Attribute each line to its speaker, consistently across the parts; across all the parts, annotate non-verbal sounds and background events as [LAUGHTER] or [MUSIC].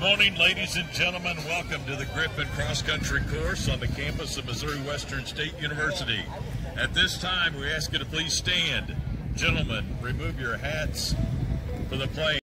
Speaker 1: Good morning, ladies and gentlemen. Welcome to the Griffin Cross Country course on the campus of Missouri Western State University. At this time, we ask you to please stand. Gentlemen, remove your hats for the play.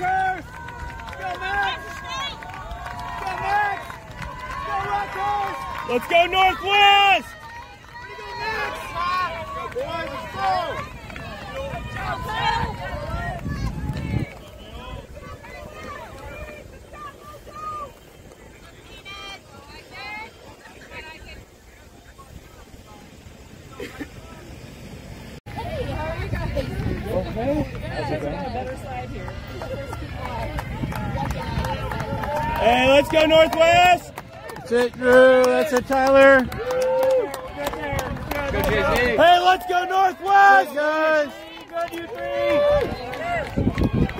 Speaker 2: Go Go Max! Go Max! Go Rutgers!
Speaker 3: Let's go Northwest!
Speaker 2: Way to go Max! Go boys, let's go!
Speaker 4: Hey, how are you guys?
Speaker 3: Hey, let's go Northwest!
Speaker 5: That's it, Drew. That's it, Tyler.
Speaker 3: Hey, let's go Northwest!
Speaker 5: guys.
Speaker 3: Good, you!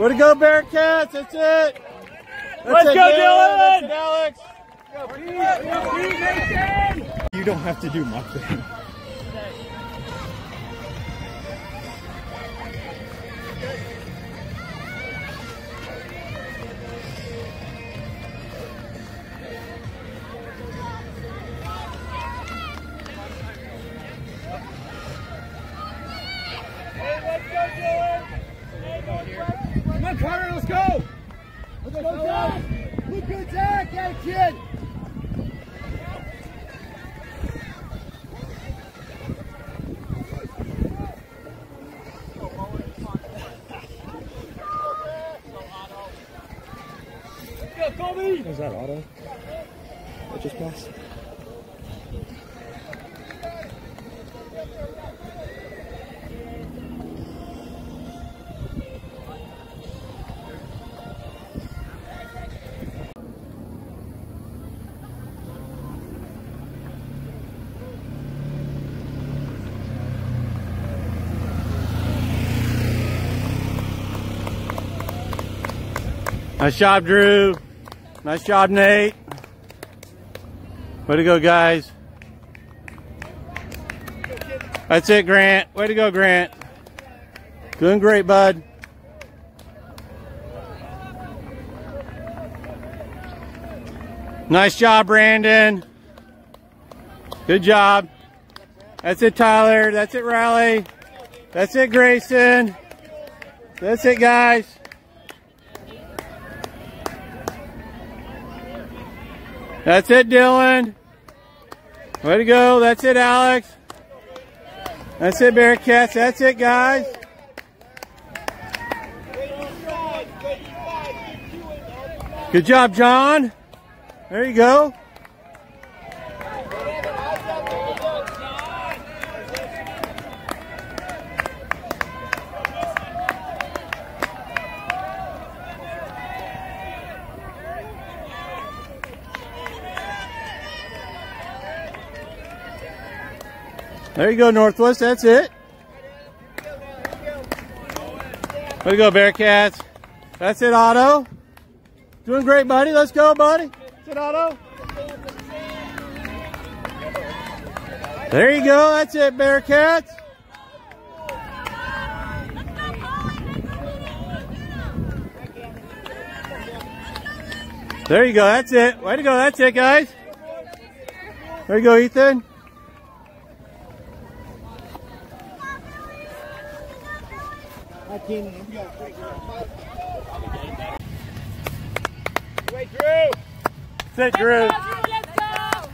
Speaker 5: Way to go, Bearcats. That's it. That's
Speaker 3: Let's
Speaker 5: it,
Speaker 3: go,
Speaker 5: Dylan.
Speaker 3: Dylan.
Speaker 5: That's it, Alex.
Speaker 3: You don't have to do my thing. Is that Otto? That just passed?
Speaker 5: Nice job, Drew. Nice job, Nate. Way to go, guys. That's it, Grant. Way to go, Grant. Doing great, bud. Nice job, Brandon. Good job. That's it, Tyler. That's it, Riley. That's it, Grayson. That's it, guys. That's it, Dylan. Way to go. That's it, Alex. That's it, Bearcats. That's it, guys. Good job, John. There you go. There you go, Northwest. That's it. Way to go, Bearcats. That's it, Otto. Doing great, buddy. Let's go, buddy. That's it, Otto. There you go. That's it, Bearcats. There you go. That's it. Way to go. That's it, guys. There you go, Ethan. Sit, Drew.
Speaker 4: Let's go.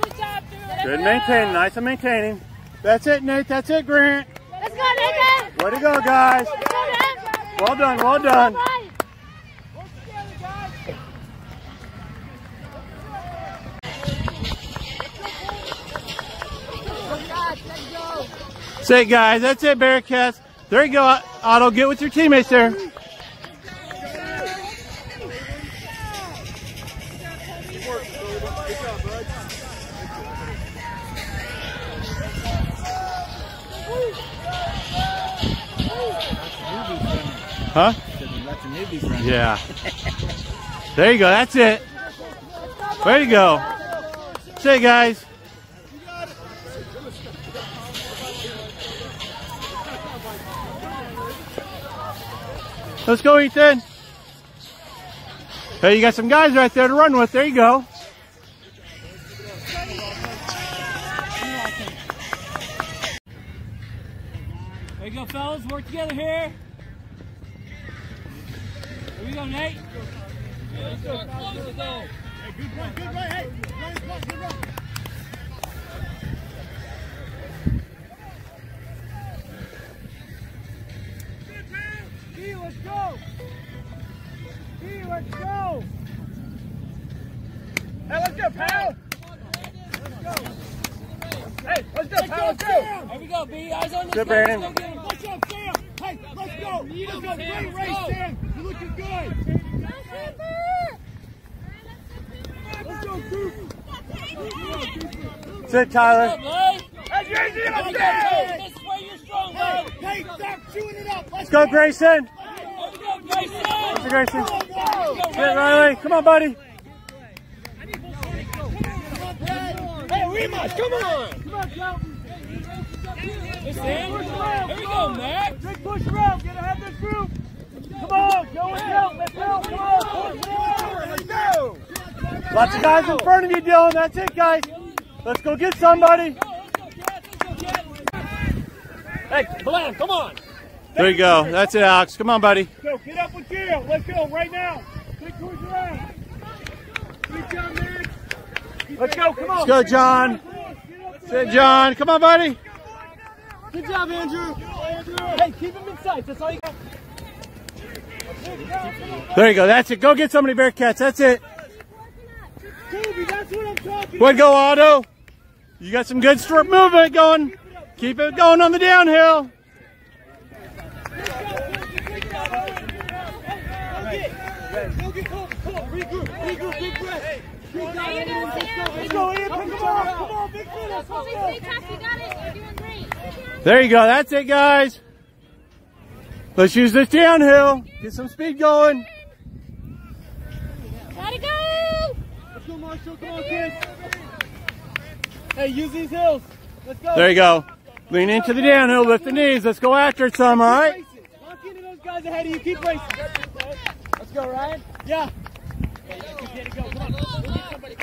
Speaker 4: Good job, Drew.
Speaker 5: Good maintaining. Nice and maintaining. That's it, Nate. That's it, Grant.
Speaker 4: Let's go, Nathan.
Speaker 5: Way to go, guys.
Speaker 4: Go,
Speaker 5: Well done, well done. Say, guys, that's it, Bearcats. There you go, Otto. Get with your teammates there. Huh? Yeah. There you go. That's it. There you go. Say, guys. Let's go, Ethan. Hey, you got some guys right there to run with. There you go.
Speaker 3: There you go, fellas. Work together here. Here we go, Nate. Let's go. Let's go.
Speaker 2: Key, let's go. Key, let's go. Hey, let's go, pal. Let's go. Hey, let's go, pal. Let's go.
Speaker 3: Here we go, B. Eyes on this
Speaker 5: Good. Brandon.
Speaker 3: Let's go get him.
Speaker 2: Sam. Hey, let's go. Let's go. Great race, Sam. You're looking good. Let's go, Goofy.
Speaker 5: Sit, Tyler.
Speaker 2: Hey, JZ,
Speaker 3: Here
Speaker 2: let's go.
Speaker 3: go, Coach. This is where you're strong, bud.
Speaker 2: Hey, stop chewing it up. Let's
Speaker 5: Let's go, Grayson.
Speaker 3: Here we go, Grayson.
Speaker 5: Sit, Grayson.
Speaker 2: go. Go.
Speaker 5: Sit, Riley. Come on, buddy.
Speaker 2: Hey, Remus, come on. Come on, Joe.
Speaker 3: Here we go, Max.
Speaker 2: Big push around. Get ahead of this group. Come on, go and help. Let's go. Come on. Push forward. Let's go.
Speaker 5: Lots of guys in front of you, Dylan. That's it, guys. Let's go get somebody.
Speaker 2: Hey, Blam, come on.
Speaker 5: There you go. That's it, Alex. Come on, buddy.
Speaker 2: Go, get up with Jill. Let's go right now. Big push around. Good job, man. Let's go. Come on.
Speaker 5: Let's go, John. Sit, John. Come on, buddy.
Speaker 2: Good job, Andrew. Hey, keep him in sight. That's all you got.
Speaker 5: There you go. That's it. Go get somebody, Bearcats. That's it.
Speaker 2: Toby, that's what I'm talking
Speaker 5: Way to go, Otto. You got some good strip movement going. Keep it going on the downhill.
Speaker 2: Go get Colton. Come on, regroup. Regroup. Big breath. Good job,
Speaker 4: How you doing,
Speaker 2: Andrew.
Speaker 4: Sam?
Speaker 2: Let's go, Ian. Pick him up. Come on, big finish. Let's go.
Speaker 4: stay tough. You got it. You're doing great.
Speaker 5: There you go. That's it, guys. Let's use this downhill. Get some speed going.
Speaker 4: Gotta go.
Speaker 2: Let's go, Marshall. Come on, kids. Hey, use these hills. Let's go.
Speaker 5: There you go. Lean into the downhill. Lift the knees. Let's go after it some, all right?
Speaker 2: Lock into those guys ahead of you. Keep racing. Go, Ryan. Yeah. Buddy.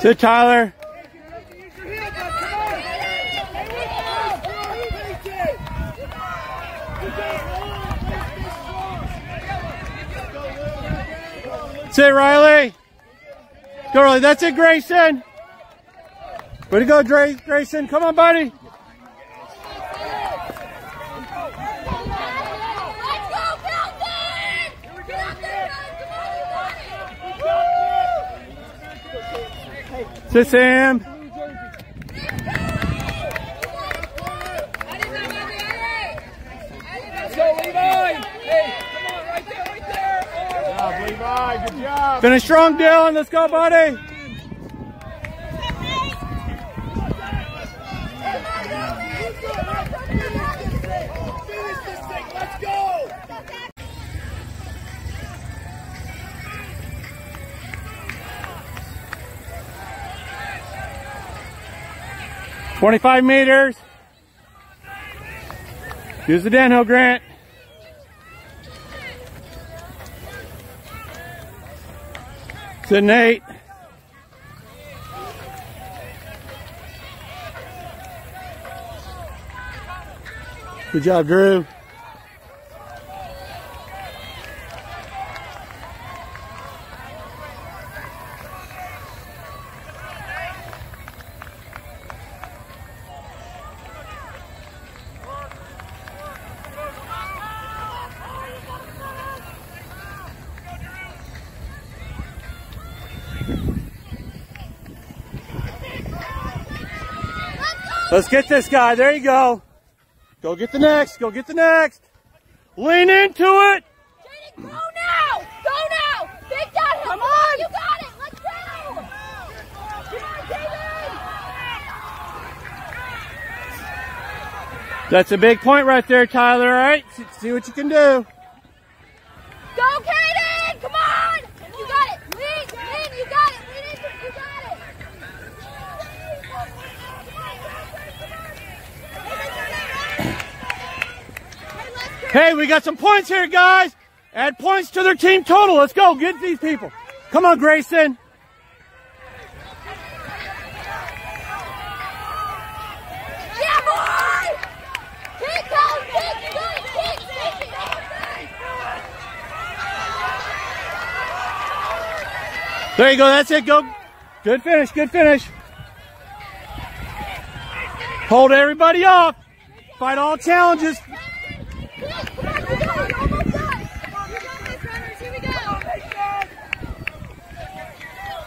Speaker 5: Sit, Tyler.
Speaker 2: Use your heel, bud. Come on. Hey, we go. Face it. Good Ron.
Speaker 5: Sit, Riley. Go, Riley. That's it, Grayson. Way to go, Dra- Grayson. Come on, buddy.
Speaker 4: Let's go, Belton. Get out there, guys. Come on, you got it.
Speaker 5: Sit, Sam.
Speaker 2: Let's go, Levi. Hey, come on, right there, right there. Good job, Levi. Good job.
Speaker 5: Finish strong, Dylan. Let's go, buddy. Twenty-five meters. Use the downhill, Grant. To Nate. Good job, Drew. Let's get this guy. There you go. Go get the next. Go get the next. Lean into it.
Speaker 4: Jaden, go now! Go now! Big dot, come on! You got it! Let's go! Come on, Jaden!
Speaker 5: That's a big point right there, Tyler. All right. See- See what you can do.
Speaker 4: Go, Kaden! Come on! You got it! Lean! Lean! You got it! Lean into it! You got it! Hey, let's go.
Speaker 5: Hey, we got some points here, guys. Add points to their team total. Let's go. Get these people. Come on, Grayson.
Speaker 4: Yeah, boy! Kick, go! Kick! You got it! Kick! Kick!
Speaker 5: There you go. That's it. Go. Good finish. Good finish. Hold everybody off. Fight all challenges.
Speaker 4: Come on, you got it! Almost done! You got this, runners! Here we go!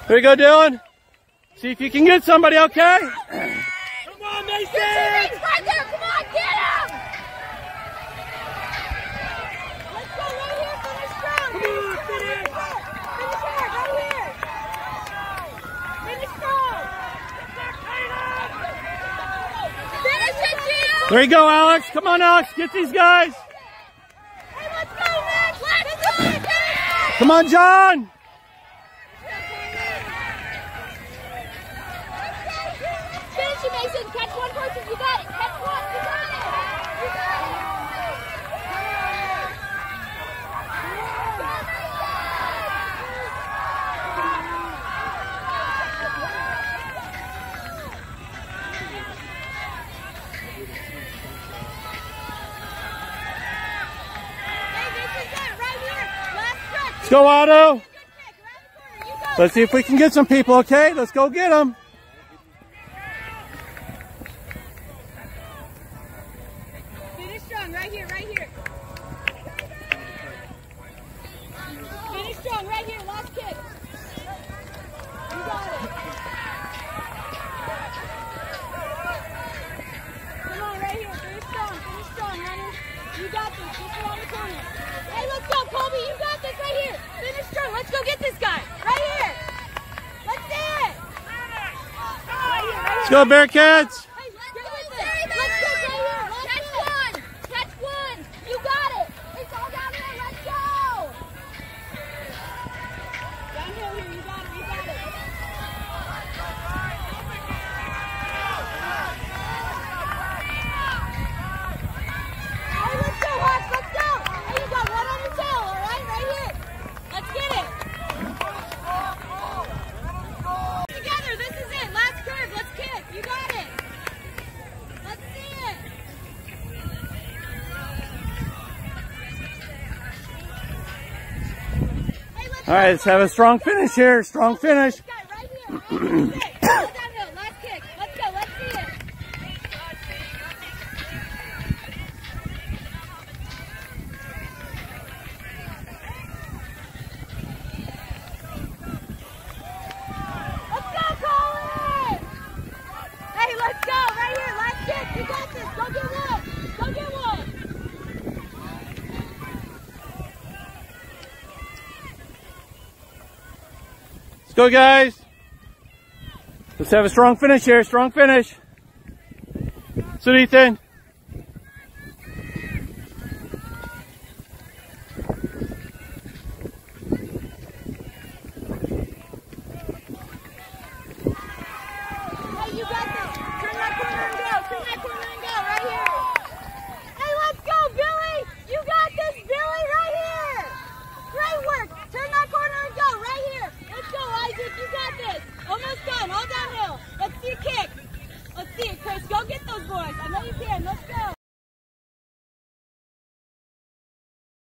Speaker 5: Here you go, Dylan. See if you can get somebody, okay?
Speaker 2: Come on, Mason!
Speaker 4: your right there! Come on, get him! Let's go right here, finish strong!
Speaker 2: Come on, finish!
Speaker 4: Finish hard, right here! Finish strong! Finish it, Gio!
Speaker 5: There you go, Alex. Come on, Alex. Get these guys.
Speaker 4: Hey, let's go, Mitch! Let's go, Mitch!
Speaker 5: Come on, John. Go, Otto. Let's see if we can get some people, okay? Let's go get them.
Speaker 4: Let's go,
Speaker 5: Bearcats.
Speaker 4: Let's
Speaker 5: have a strong finish here. Strong finish. [CLEARS THROAT] go, guys. Let's have a strong finish here. Strong finish. So, Ethan.